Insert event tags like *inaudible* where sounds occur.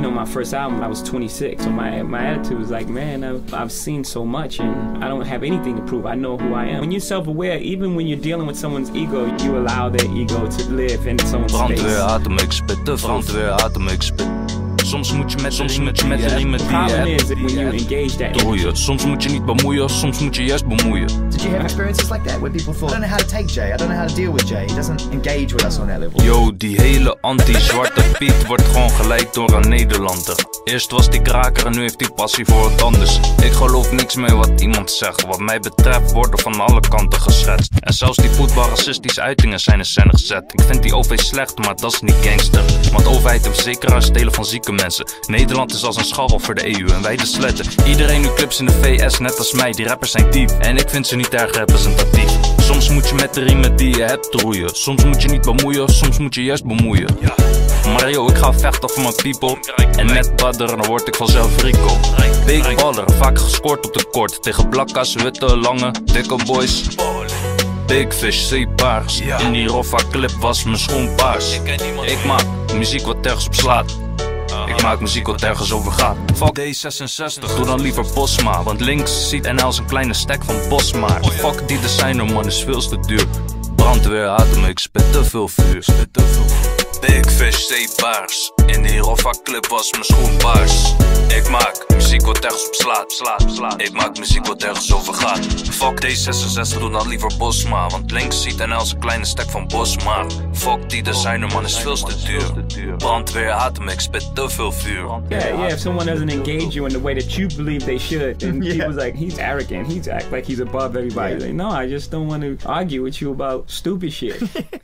you know, my first album I was 26. So my my attitude was like, man, I've, I've seen so much and I don't have anything to prove. I know who I am. When you're self-aware, even when you're dealing with someone's ego, you allow their ego to live in someone's Brandweer, space. adem ik spit, de brandweer, adem ik spit. Soms moet je met, soms moet je met The die je problem is hebt, that when you engage that roeien. Soms moet je niet bemoeien, soms moet je juist bemoeien. Did you have experiences like that where people thought, I don't know how to take Jay, I don't know how to deal with Jay, he doesn't engage with us on that level? Yo, die hele anti-zwarte Piet wordt gewoon gelijk door een Nederlander. Eerst was die kraker en nu heeft hij passie voor wat anders. Ik geloof niks meer wat iemand zegt. Wat mij betreft worden van alle kanten geschetst. En zelfs die voetbalracistische uitingen zijn in scène gezet. Ik vind die OV slecht, maar dat is niet gangster. Want overheid heeft zeker aan stelen van zieke mensen. Nederland is als een scharrel voor de EU en wij de sletten. Iedereen nu clubs in de VS, net als mij. Die rappers zijn diep en ik vind ze niet erg representatief. Soms moet je met de riemen die je hebt roeien. Soms moet je niet bemoeien, soms moet je juist bemoeien. Mario, ik ga vechten voor mijn people. En met badder, dan word ik vanzelf Rico. Big baller, vaak gescoord op de kort. Tegen blakkas, witte, lange, dikke boys. Big fish, zeepaars. In die Roffa clip was mijn schoen paars. Ik maak muziek wat ergens op slaat. Ik maak muziek wat ergens over gaat. Fuck D66, doe dan liever Bosma. Want links ziet NL een kleine stek van Bosma. Fuck die designer man, is veel te duur. Brandweer, adem, ik spit te veel vuur. Spit te veel vuur. Big Zeepaars. In die Roffa club was mijn. Ik maak muziek wat ergens op slaat, slaat, slaat. Ik maak muziek wat ergens over gaat. Fuck D66, doe dan liever Bosma. Want links ziet NL als een kleine stek van Bosma. Fuck die designer man, is veel te duur. Brandweer, adem, ik spit te veel vuur. Yeah, yeah. If someone doesn't engage you in the way that you believe they should, and *laughs* Yeah. people's like, he's arrogant. He's act like he's above everybody. Yeah. Like, no, I just don't want to argue with you about stupid shit. *laughs*